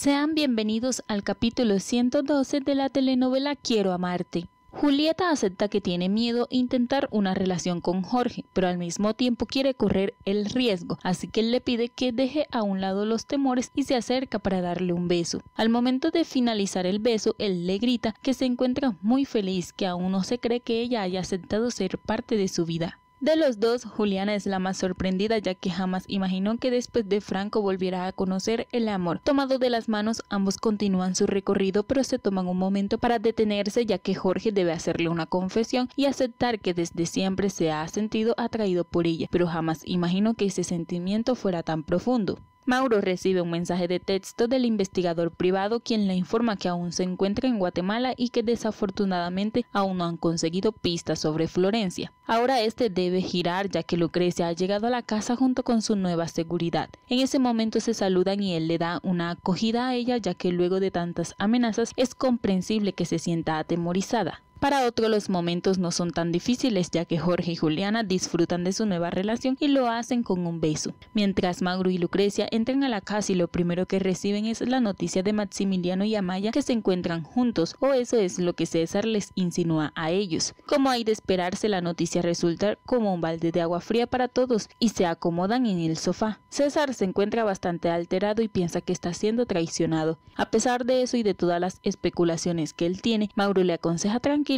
Sean bienvenidos al capítulo 112 de la telenovela Quiero amarte. Julieta acepta que tiene miedo intentar una relación con Jorge, pero al mismo tiempo quiere correr el riesgo, así que él le pide que deje a un lado los temores y se acerca para darle un beso. Al momento de finalizar el beso, él le grita que se encuentra muy feliz, que aún no se cree que ella haya aceptado ser parte de su vida. De los dos, Juliana es la más sorprendida ya que jamás imaginó que después de Franco volviera a conocer el amor. Tomado de las manos, ambos continúan su recorrido pero se toman un momento para detenerse ya que Jorge debe hacerle una confesión y aceptar que desde siempre se ha sentido atraído por ella, pero jamás imaginó que ese sentimiento fuera tan profundo. Mauro recibe un mensaje de texto del investigador privado quien le informa que aún se encuentra en Guatemala y que desafortunadamente aún no han conseguido pistas sobre Florencia. Ahora este debe girar ya que Lucrecia ha llegado a la casa junto con su nueva seguridad. En ese momento se saludan y él le da una acogida a ella ya que luego de tantas amenazas es comprensible que se sienta atemorizada. Para otro los momentos no son tan difíciles ya que Jorge y Juliana disfrutan de su nueva relación y lo hacen con un beso. Mientras Mauro y Lucrecia entran a la casa y lo primero que reciben es la noticia de Maximiliano y Amaya que se encuentran juntos o eso es lo que César les insinúa a ellos. Como hay de esperarse la noticia resulta como un balde de agua fría para todos y se acomodan en el sofá. César se encuentra bastante alterado y piensa que está siendo traicionado. A pesar de eso y de todas las especulaciones que él tiene, Mauro le aconseja tranquilamente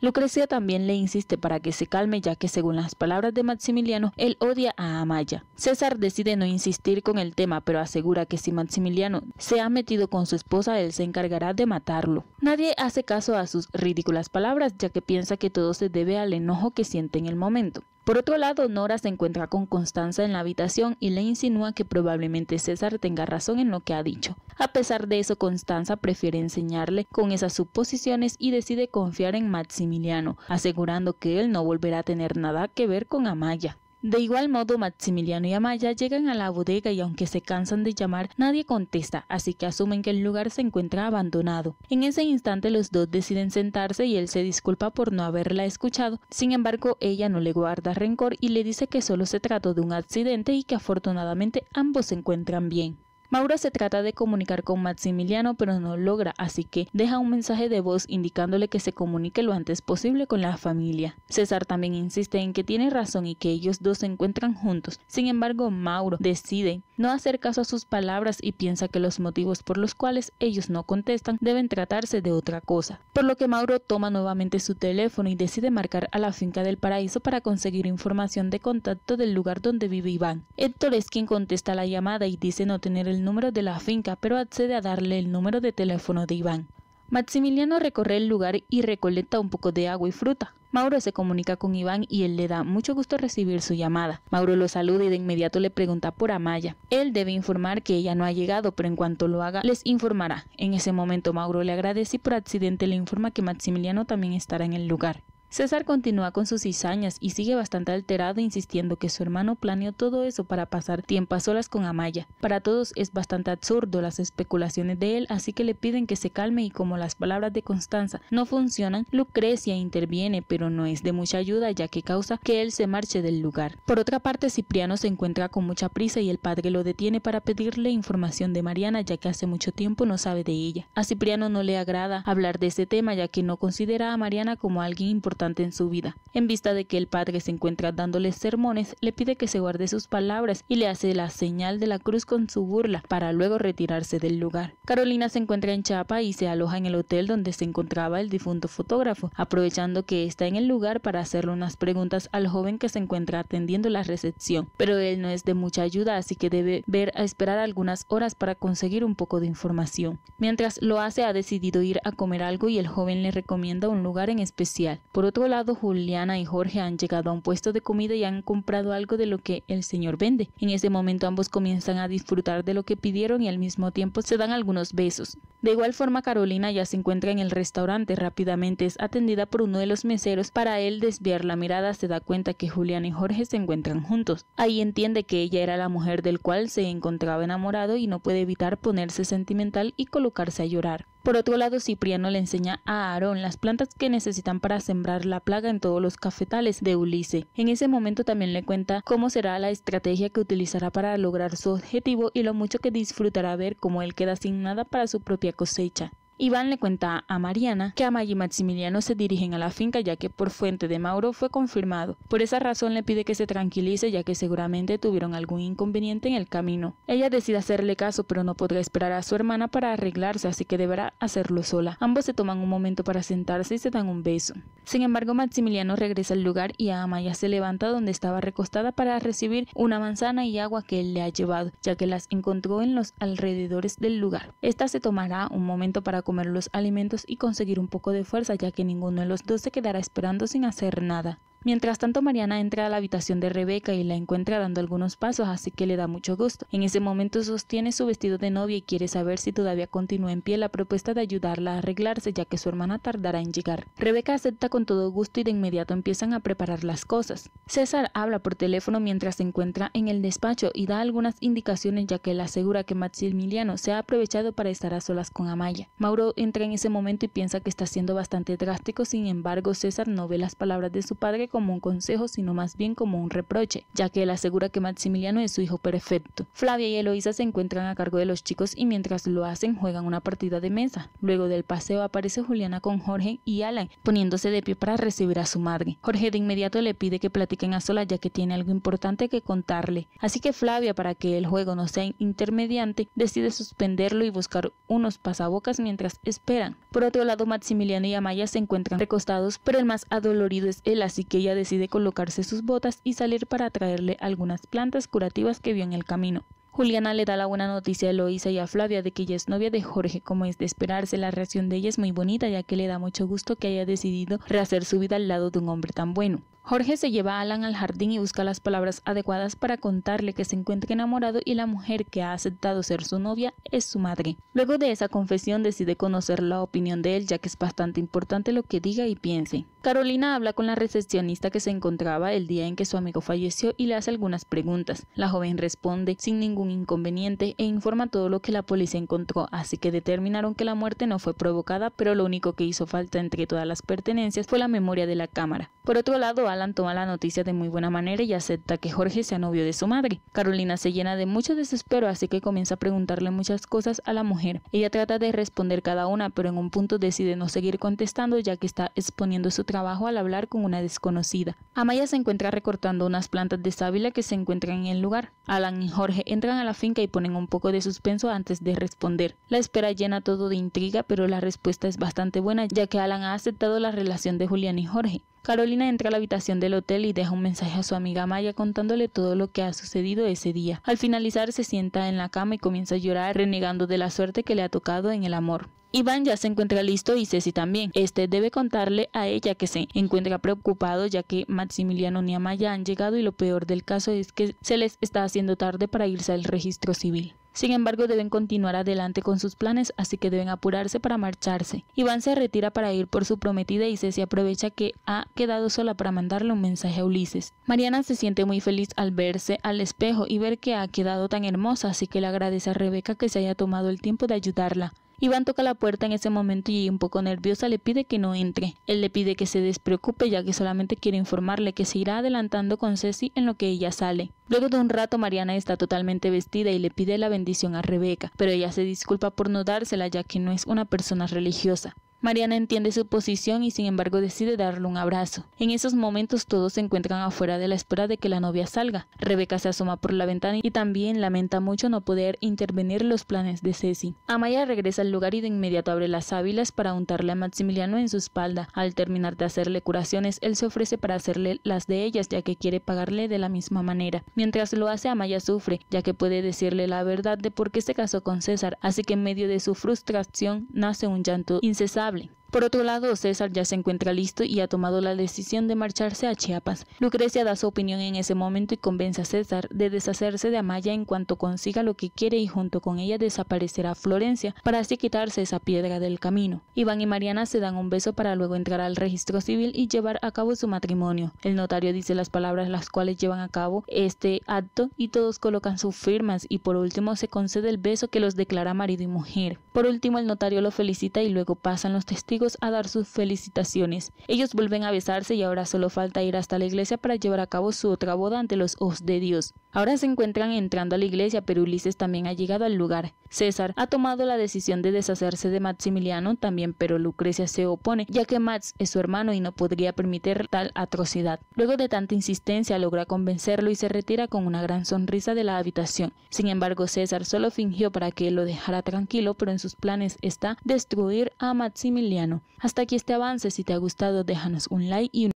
Lucrecia también le insiste para que se calme ya que según las palabras de Maximiliano, él odia a Amaya. César decide no insistir con el tema pero asegura que si Maximiliano se ha metido con su esposa él se encargará de matarlo. Nadie hace caso a sus ridículas palabras ya que piensa que todo se debe al enojo que siente en el momento. Por otro lado, Nora se encuentra con Constanza en la habitación y le insinúa que probablemente César tenga razón en lo que ha dicho. A pesar de eso, Constanza prefiere enseñarle con esas suposiciones y decide confiar en Maximiliano, asegurando que él no volverá a tener nada que ver con Amaya. De igual modo, Maximiliano y Amaya llegan a la bodega y aunque se cansan de llamar, nadie contesta, así que asumen que el lugar se encuentra abandonado. En ese instante los dos deciden sentarse y él se disculpa por no haberla escuchado. Sin embargo, ella no le guarda rencor y le dice que solo se trató de un accidente y que afortunadamente ambos se encuentran bien. Maura se trata de comunicar con Maximiliano pero no logra, así que deja un mensaje de voz indicándole que se comunique lo antes posible con la familia. César también insiste en que tiene razón y que ellos dos se encuentran juntos. Sin embargo, Mauro decide no hacer caso a sus palabras y piensa que los motivos por los cuales ellos no contestan deben tratarse de otra cosa. Por lo que Mauro toma nuevamente su teléfono y decide marcar a la finca del paraíso para conseguir información de contacto del lugar donde vive Iván. Héctor es quien contesta la llamada y dice no tener el número de la finca, pero accede a darle el número de teléfono de Iván. Maximiliano recorre el lugar y recolecta un poco de agua y fruta. Mauro se comunica con Iván y él le da mucho gusto recibir su llamada. Mauro lo saluda y de inmediato le pregunta por Amaya. Él debe informar que ella no ha llegado, pero en cuanto lo haga les informará. En ese momento Mauro le agradece y por accidente le informa que Maximiliano también estará en el lugar. César continúa con sus cizañas y sigue bastante alterado insistiendo que su hermano planeó todo eso para pasar tiempo a solas con Amaya. Para todos es bastante absurdo las especulaciones de él, así que le piden que se calme y como las palabras de Constanza no funcionan, Lucrecia interviene, pero no es de mucha ayuda ya que causa que él se marche del lugar. Por otra parte, Cipriano se encuentra con mucha prisa y el padre lo detiene para pedirle información de Mariana ya que hace mucho tiempo no sabe de ella. A Cipriano no le agrada hablar de ese tema ya que no considera a Mariana como alguien importante en su vida. En vista de que el padre se encuentra dándole sermones, le pide que se guarde sus palabras y le hace la señal de la cruz con su burla para luego retirarse del lugar. Carolina se encuentra en Chapa y se aloja en el hotel donde se encontraba el difunto fotógrafo, aprovechando que está en el lugar para hacerle unas preguntas al joven que se encuentra atendiendo la recepción. Pero él no es de mucha ayuda, así que debe ver a esperar algunas horas para conseguir un poco de información. Mientras lo hace, ha decidido ir a comer algo y el joven le recomienda un lugar en especial. Por otro lado, Juliana y Jorge han llegado a un puesto de comida y han comprado algo de lo que el señor vende. En ese momento ambos comienzan a disfrutar de lo que pidieron y al mismo tiempo se dan algunos besos. De igual forma, Carolina ya se encuentra en el restaurante. Rápidamente es atendida por uno de los meseros. Para él desviar la mirada se da cuenta que Juliana y Jorge se encuentran juntos. Ahí entiende que ella era la mujer del cual se encontraba enamorado y no puede evitar ponerse sentimental y colocarse a llorar. Por otro lado, Cipriano le enseña a Aarón las plantas que necesitan para sembrar la plaga en todos los cafetales de Ulisse. En ese momento también le cuenta cómo será la estrategia que utilizará para lograr su objetivo y lo mucho que disfrutará ver cómo él queda sin nada para su propia cosecha. Iván le cuenta a Mariana que Amaya y Maximiliano se dirigen a la finca ya que por fuente de Mauro fue confirmado. Por esa razón le pide que se tranquilice ya que seguramente tuvieron algún inconveniente en el camino. Ella decide hacerle caso pero no podrá esperar a su hermana para arreglarse así que deberá hacerlo sola. Ambos se toman un momento para sentarse y se dan un beso. Sin embargo Maximiliano regresa al lugar y Amaya se levanta donde estaba recostada para recibir una manzana y agua que él le ha llevado ya que las encontró en los alrededores del lugar. Esta se tomará un momento para comer los alimentos y conseguir un poco de fuerza ya que ninguno de los dos se quedará esperando sin hacer nada. Mientras tanto, Mariana entra a la habitación de Rebeca y la encuentra dando algunos pasos, así que le da mucho gusto. En ese momento sostiene su vestido de novia y quiere saber si todavía continúa en pie la propuesta de ayudarla a arreglarse, ya que su hermana tardará en llegar. Rebeca acepta con todo gusto y de inmediato empiezan a preparar las cosas. César habla por teléfono mientras se encuentra en el despacho y da algunas indicaciones ya que le asegura que Maximiliano se ha aprovechado para estar a solas con Amaya. Mauro entra en ese momento y piensa que está siendo bastante drástico, sin embargo César no ve las palabras de su padre como un consejo, sino más bien como un reproche, ya que él asegura que Maximiliano es su hijo perfecto. Flavia y Eloisa se encuentran a cargo de los chicos y mientras lo hacen juegan una partida de mesa. Luego del paseo aparece Juliana con Jorge y Alan, poniéndose de pie para recibir a su madre. Jorge de inmediato le pide que platiquen a solas ya que tiene algo importante que contarle. Así que Flavia, para que el juego no sea intermediante, decide suspenderlo y buscar unos pasabocas mientras esperan. Por otro lado, Maximiliano y Amaya se encuentran recostados, pero el más adolorido es él, así que ella decide colocarse sus botas y salir para traerle algunas plantas curativas que vio en el camino. Juliana le da la buena noticia a Eloisa y a Flavia de que ella es novia de Jorge, como es de esperarse. La reacción de ella es muy bonita, ya que le da mucho gusto que haya decidido rehacer su vida al lado de un hombre tan bueno. Jorge se lleva a Alan al jardín y busca las palabras adecuadas para contarle que se encuentra enamorado y la mujer que ha aceptado ser su novia es su madre. Luego de esa confesión decide conocer la opinión de él ya que es bastante importante lo que diga y piense. Carolina habla con la recepcionista que se encontraba el día en que su amigo falleció y le hace algunas preguntas. La joven responde sin ningún inconveniente e informa todo lo que la policía encontró, así que determinaron que la muerte no fue provocada, pero lo único que hizo falta entre todas las pertenencias fue la memoria de la cámara. Por otro lado, Alan toma la noticia de muy buena manera y acepta que Jorge sea novio de su madre. Carolina se llena de mucho desespero, así que comienza a preguntarle muchas cosas a la mujer. Ella trata de responder cada una, pero en un punto decide no seguir contestando ya que está exponiendo su trabajo al hablar con una desconocida. Amaya se encuentra recortando unas plantas de sábila que se encuentran en el lugar. Alan y Jorge entran a la finca y ponen un poco de suspenso antes de responder. La espera llena todo de intriga, pero la respuesta es bastante buena ya que Alan ha aceptado la relación de Julián y Jorge. Carolina entra a la habitación del hotel y deja un mensaje a su amiga Maya contándole todo lo que ha sucedido ese día. Al finalizar se sienta en la cama y comienza a llorar renegando de la suerte que le ha tocado en el amor. Iván ya se encuentra listo y Ceci también. Este debe contarle a ella que se encuentra preocupado ya que Maximiliano ni Amaya han llegado y lo peor del caso es que se les está haciendo tarde para irse al registro civil. Sin embargo, deben continuar adelante con sus planes, así que deben apurarse para marcharse. Iván se retira para ir por su prometida y Ceci aprovecha que ha quedado sola para mandarle un mensaje a Ulises. Mariana se siente muy feliz al verse al espejo y ver que ha quedado tan hermosa, así que le agradece a Rebeca que se haya tomado el tiempo de ayudarla. Iván toca la puerta en ese momento y un poco nerviosa le pide que no entre. Él le pide que se despreocupe ya que solamente quiere informarle que se irá adelantando con Ceci en lo que ella sale. Luego de un rato Mariana está totalmente vestida y le pide la bendición a Rebeca, pero ella se disculpa por no dársela ya que no es una persona religiosa. Mariana entiende su posición y sin embargo decide darle un abrazo. En esos momentos todos se encuentran afuera de la espera de que la novia salga. Rebeca se asoma por la ventana y también lamenta mucho no poder intervenir en los planes de Ceci. Amaya regresa al lugar y de inmediato abre las sábilas para untarle a Maximiliano en su espalda. Al terminar de hacerle curaciones, él se ofrece para hacerle las de ellas ya que quiere pagarle de la misma manera. Mientras lo hace, Amaya sufre, ya que puede decirle la verdad de por qué se casó con César, así que en medio de su frustración nace un llanto incesable saludable Por otro lado, César ya se encuentra listo y ha tomado la decisión de marcharse a Chiapas. Lucrecia da su opinión en ese momento y convence a César de deshacerse de Amaya en cuanto consiga lo que quiere y junto con ella desaparecerá Florencia para así quitarse esa piedra del camino. Iván y Mariana se dan un beso para luego entrar al registro civil y llevar a cabo su matrimonio. El notario dice las palabras las cuales llevan a cabo este acto y todos colocan sus firmas y por último se concede el beso que los declara marido y mujer. Por último el notario lo felicita y luego pasan los testigos a dar sus felicitaciones. Ellos vuelven a besarse y ahora solo falta ir hasta la iglesia para llevar a cabo su otra boda ante los ojos de Dios. Ahora se encuentran entrando a la iglesia, pero Ulises también ha llegado al lugar. César ha tomado la decisión de deshacerse de Maximiliano también, pero Lucrecia se opone, ya que Max es su hermano y no podría permitir tal atrocidad. Luego de tanta insistencia logra convencerlo y se retira con una gran sonrisa de la habitación. Sin embargo, César solo fingió para que lo dejara tranquilo, pero en sus planes está destruir a Maximiliano. Hasta aquí este avance, si te ha gustado déjanos un like y un